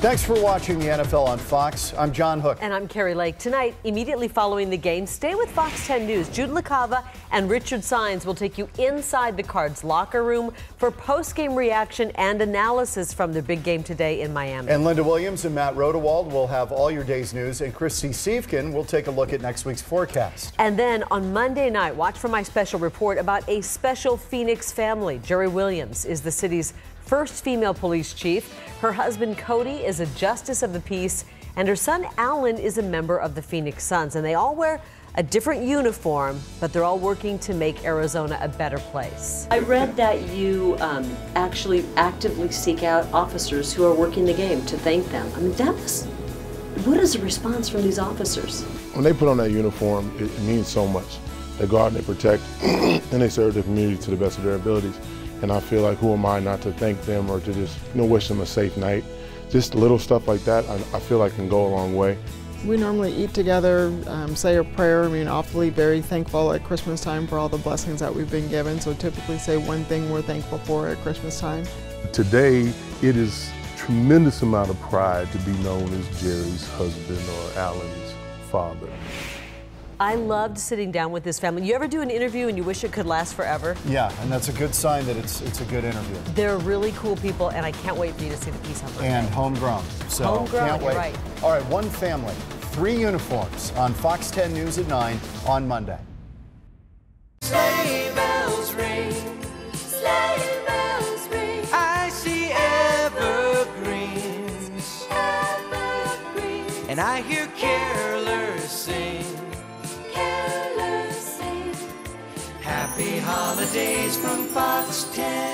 Thanks for watching the NFL on Fox. I'm John Hook. And I'm Kari Lake. Tonight, immediately following the game, stay with Fox 10 News. Jude LaCava and Richard Sines will take you inside the Cards locker room for post-game reaction and analysis from the big game today in Miami. And Linda Williams and Matt Rodewald will have all your day's news, and Christy Siefken will take a look at next week's forecast. And then on Monday night, watch for my special report about a special Phoenix family. Jeri Williams is the city's first female police chief. Her husband, Cody, is a justice of the peace, and her son, Alan, is a member of the Phoenix Suns. And they all wear a different uniform, but they're all working to make Arizona a better place. I read that you um, actually actively seek out officers who are working the game to thank them. I mean, that was, what is the response from these officers? When they put on that uniform, it, it means so much. They go out and they protect and they serve the community to the best of their abilities. And I feel like who am I not to thank them or to just you know wish them a safe night. Just little stuff like that, I, I feel like can go a long way. We normally eat together, um, say a prayer. I mean, awfully very thankful at Christmas time for all the blessings that we've been given. So typically say one thing we're thankful for at Christmas time. Today, it is tremendous amount of pride to be known as Jeri's husband or Alan's father. I loved sitting down with this family. You ever do an interview and you wish it could last forever? Yeah, and that's a good sign that it's it's a good interview. They're really cool people, and I can't wait for you to see the piece on birthday. And homegrown. So Homegrown, can't wait. right. All right, one family, three uniforms on Fox 10 News at 9 on Monday. Sleigh bells ring, sleigh bells ring. I see evergreens, evergreens. And I hear carolers sing. Happy holidays from Fox 10.